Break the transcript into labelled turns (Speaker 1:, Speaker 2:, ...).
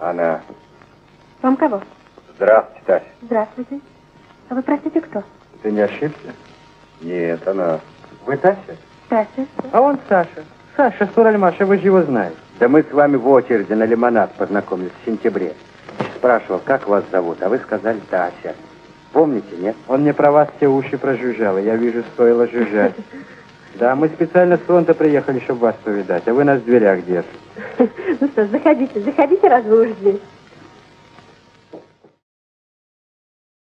Speaker 1: Она.
Speaker 2: Вам кого?
Speaker 1: Здравствуйте, Тася.
Speaker 2: Здравствуйте. А вы, простите, кто?
Speaker 1: Ты не ошибся? Нет, она. Вы Тася?
Speaker 2: Тася.
Speaker 3: А он Саша. Саша Суральмаша, вы же его знаете.
Speaker 1: Да мы с вами в очереди на лимонад познакомились в сентябре. Спрашивал, как вас зовут, а вы сказали Тася. Помните, нет?
Speaker 3: Он мне про вас все уши прожужжал, и я вижу, стоило жужжать. Да, мы специально с фронта приехали, чтобы вас повидать, а вы нас в дверях держите.
Speaker 2: Ну что заходите, заходите, раз вы уж здесь.